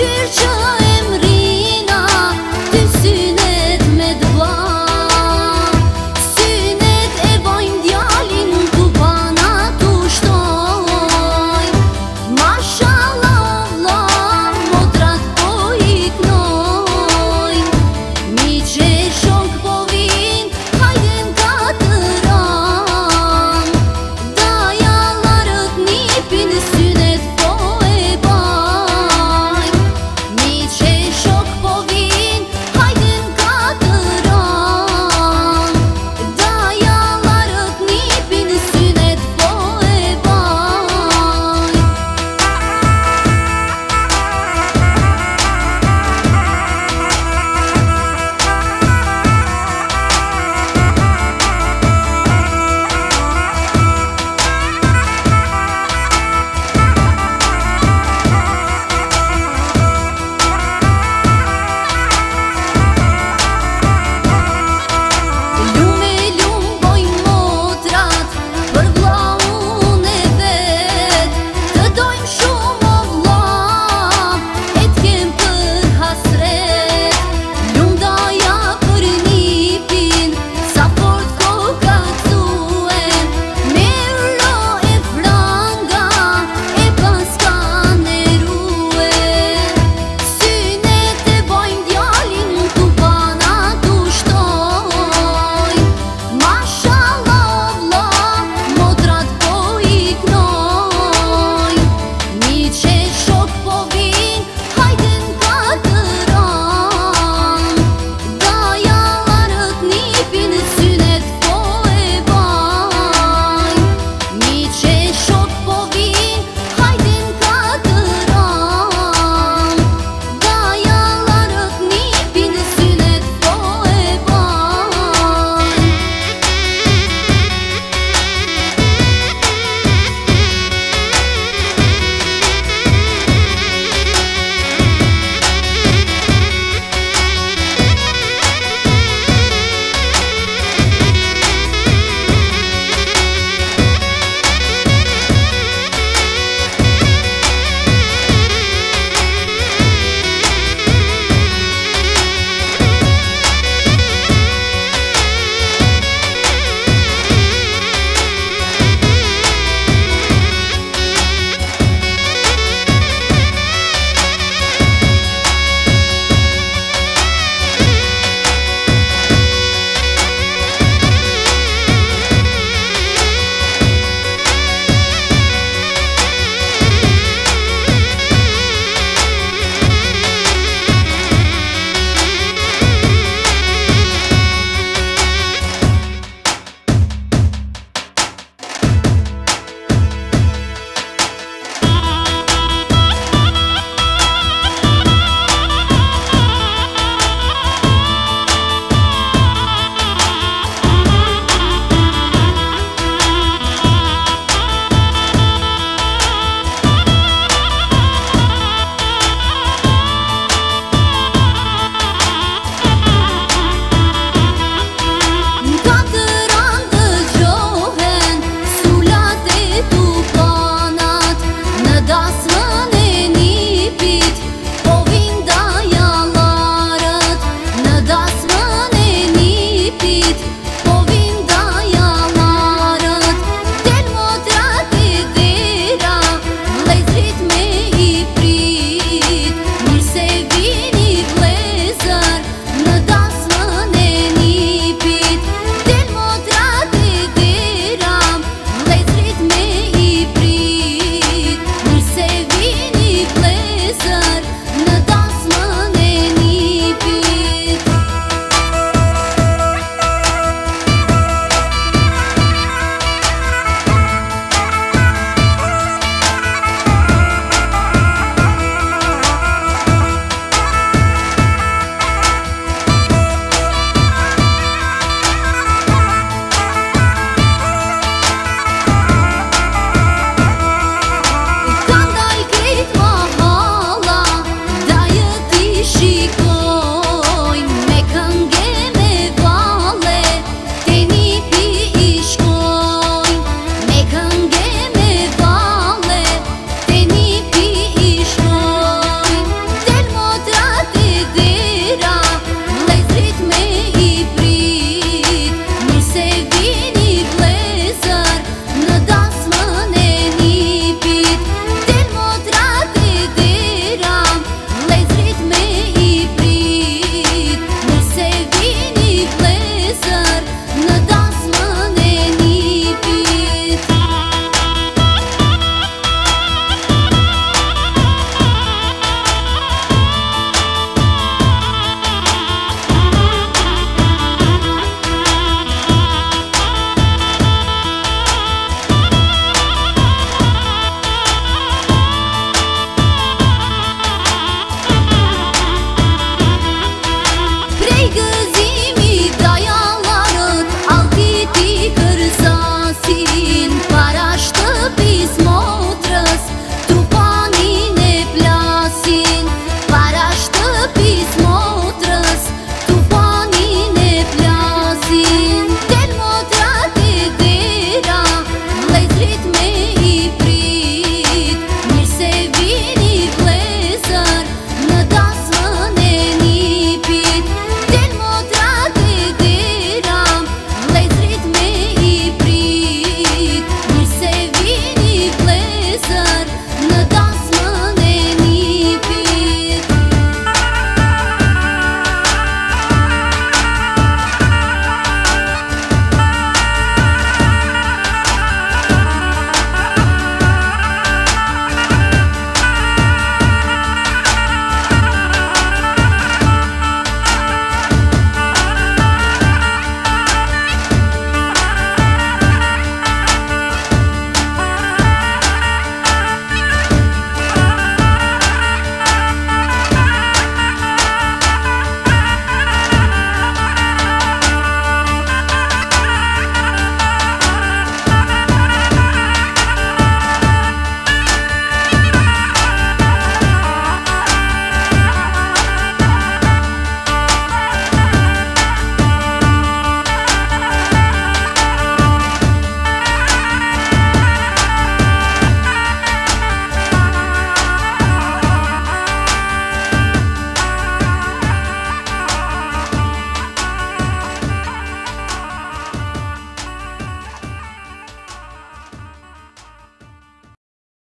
去热